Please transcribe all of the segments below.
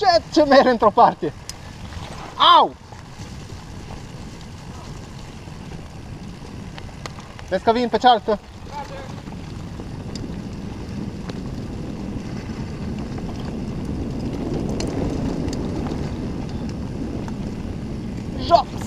Šetče me rentro partije. Au! Vezi că vin pe cealaltă? Jos!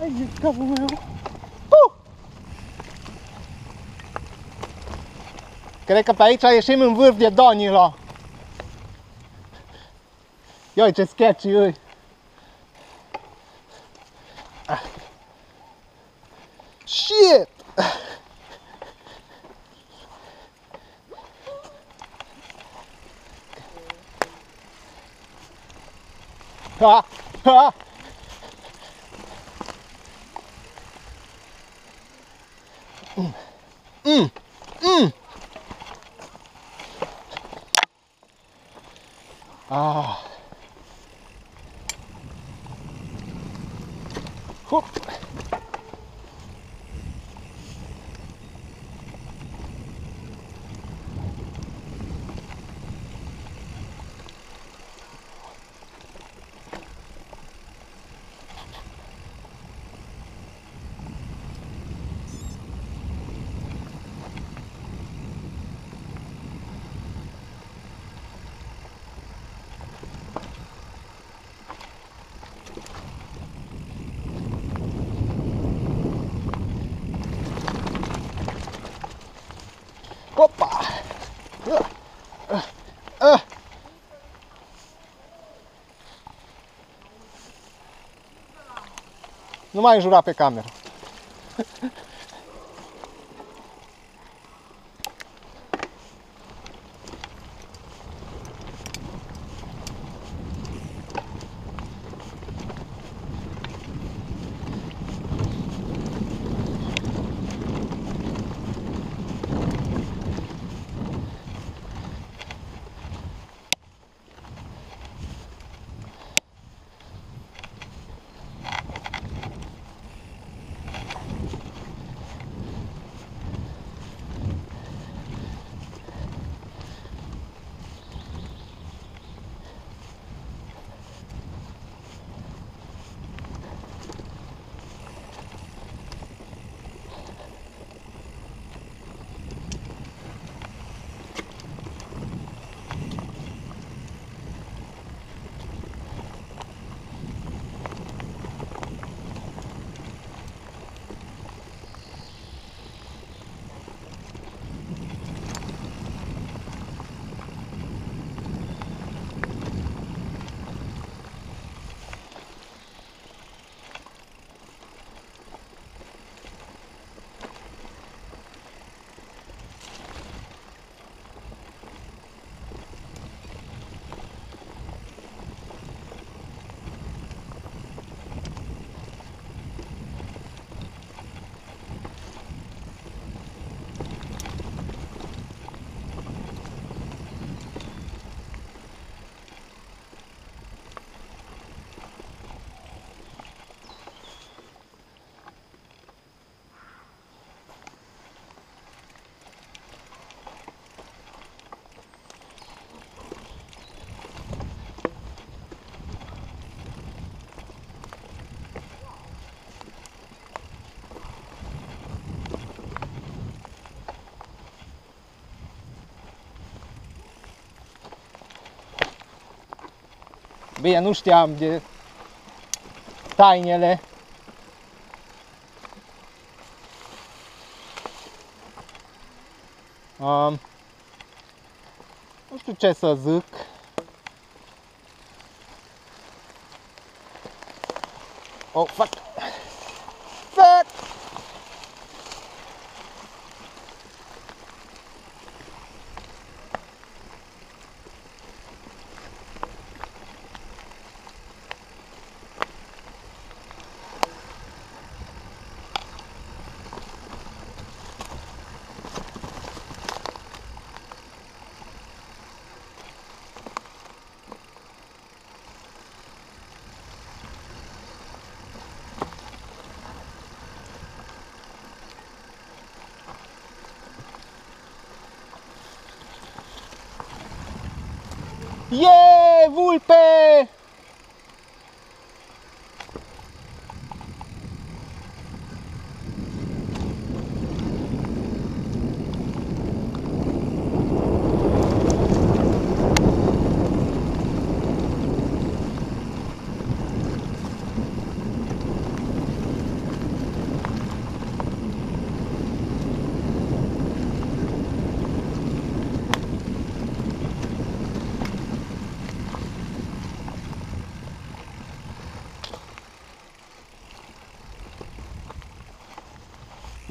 Ai, capul meu! Uh! Cred că pe aici ieșim în vârf de Donilo. Ia uite ce sketchy e. Ah. Shit! Ha! Ha! Mm. Mm. Ah. Hopp. Nu mai înjura pe cameră. Bine, nu știam de tainele. Um, nu știu ce să zic. Oh, fuck. Fuck! Yeah, vulpe!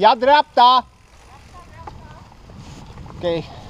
Ia dreapta! Ok.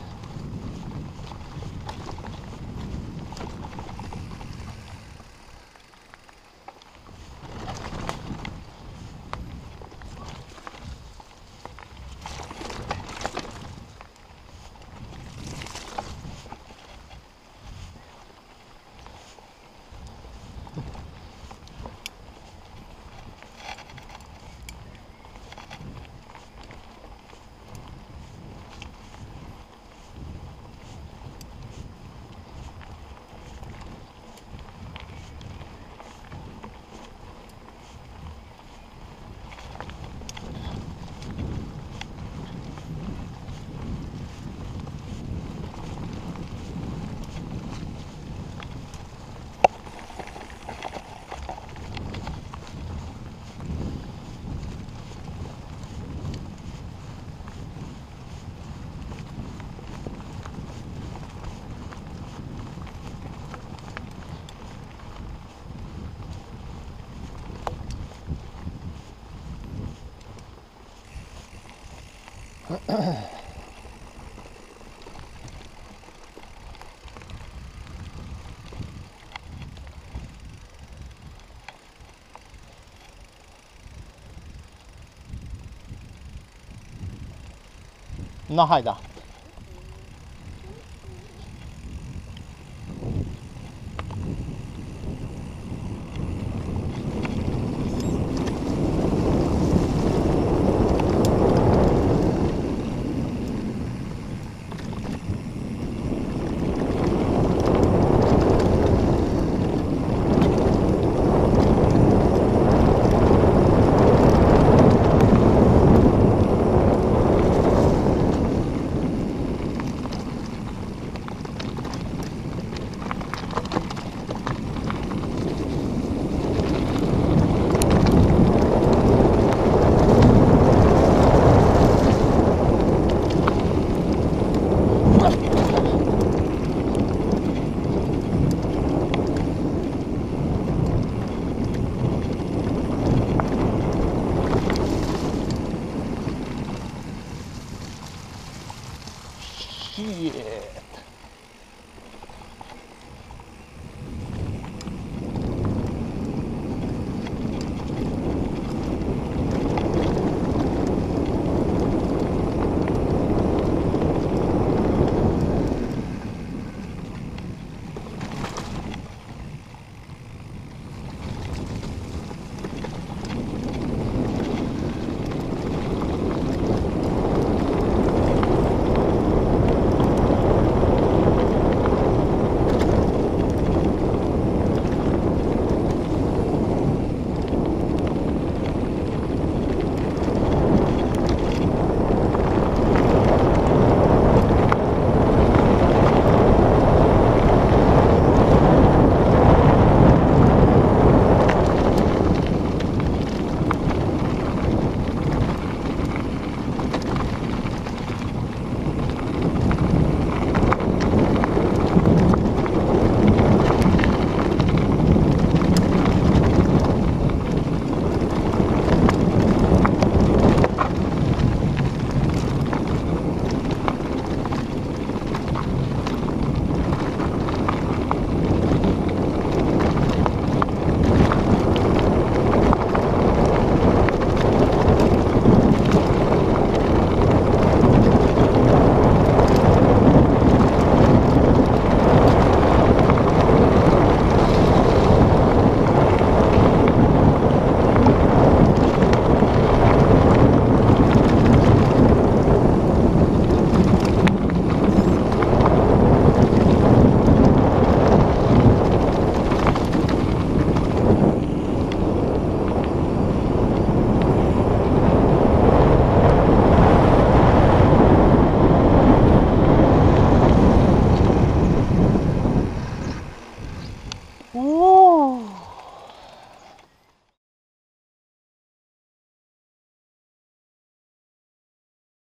嗯 那还的きれい。